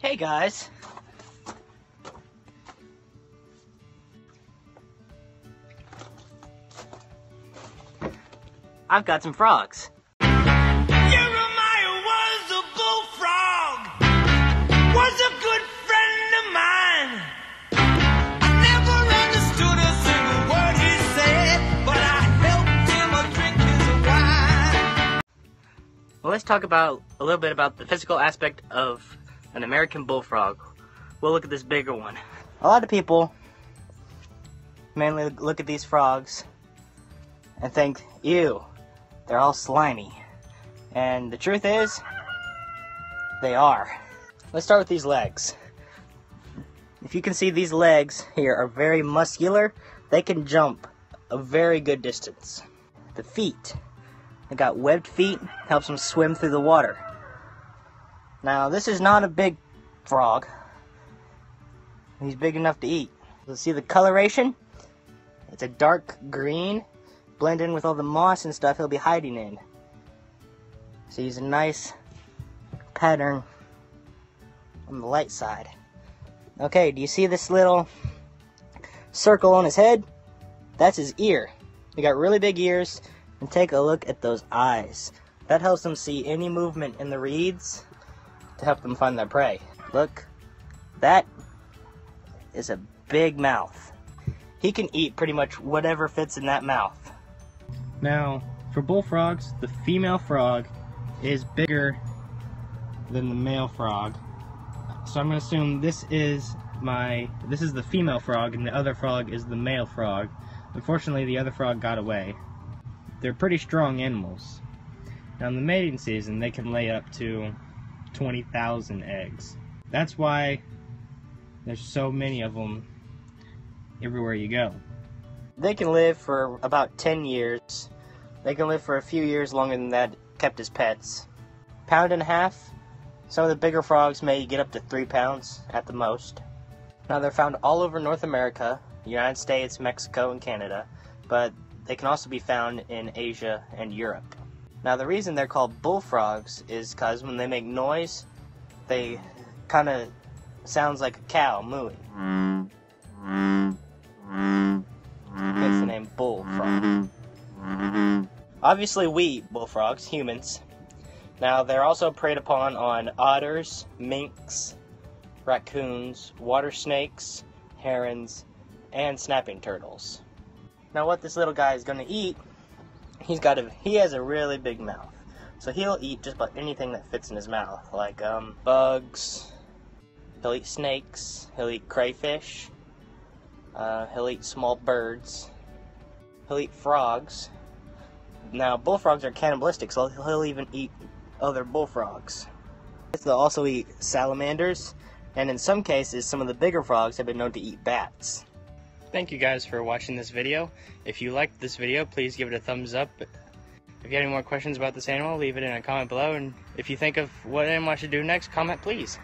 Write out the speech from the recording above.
Hey guys. I've got some frogs. Jeremiah was a bullfrog, was a good friend of mine. I never understood a single word he said, but I helped him a drink his wine. Well, let's talk about a little bit about the physical aspect of an American bullfrog. We'll look at this bigger one. A lot of people mainly look at these frogs and think, ew, they're all slimy. And the truth is, they are. Let's start with these legs. If you can see these legs here are very muscular, they can jump a very good distance. The feet, they got webbed feet, helps them swim through the water. Now, this is not a big frog. He's big enough to eat. You'll see the coloration? It's a dark green, blend in with all the moss and stuff he'll be hiding in. So he's a nice pattern on the light side. Okay, do you see this little circle on his head? That's his ear. He got really big ears, and take a look at those eyes. That helps them see any movement in the reeds to help them find their prey. Look, that is a big mouth. He can eat pretty much whatever fits in that mouth. Now, for bullfrogs, the female frog is bigger than the male frog. So I'm gonna assume this is my this is the female frog and the other frog is the male frog. Unfortunately, the other frog got away. They're pretty strong animals. Now, in the mating season, they can lay up to 20,000 eggs. That's why there's so many of them everywhere you go. They can live for about 10 years. They can live for a few years longer than that, kept as pets. Pound and a half. Some of the bigger frogs may get up to 3 pounds at the most. Now, they're found all over North America, United States, Mexico, and Canada, but they can also be found in Asia and Europe. Now, the reason they're called bullfrogs is because when they make noise, they kind of sounds like a cow mooing. Hence the name bullfrog. Obviously, we eat bullfrogs, humans. Now, they're also preyed upon on otters, minks, raccoons, water snakes, herons, and snapping turtles. Now, what this little guy is going to eat, he's got a he has a really big mouth, so he'll eat just about anything that fits in his mouth, like um, bugs. He'll eat snakes. He'll eat crayfish. Uh, he'll eat small birds. He'll eat frogs. Now, bullfrogs are cannibalistic, so he'll even eat other bullfrogs. They'll also eat salamanders, and in some cases, some of the bigger frogs have been known to eat bats. Thank you guys for watching this video. If you liked this video, please give it a thumbs up. If you have any more questions about this animal, leave it in a comment below. And if you think of what animal I should do next, comment please.